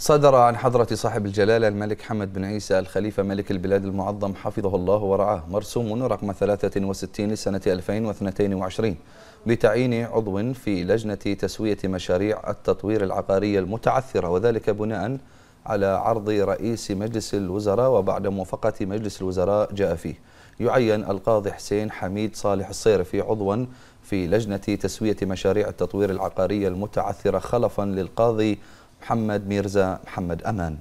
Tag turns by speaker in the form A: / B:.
A: صدر عن حضرة صاحب الجلالة الملك حمد بن عيسى الخليفة ملك البلاد المعظم حفظه الله ورعاه مرسوم رقم 63 لسنة 2022 بتعيين عضو في لجنة تسوية مشاريع التطوير العقاري المتعثرة وذلك بناء على عرض رئيس مجلس الوزراء وبعد موافقة مجلس الوزراء جاء فيه. يعين القاضي حسين حميد صالح الصيرفي عضوا في لجنة تسوية مشاريع التطوير العقاري المتعثرة خلفا للقاضي محمد ميرزا محمد أمان.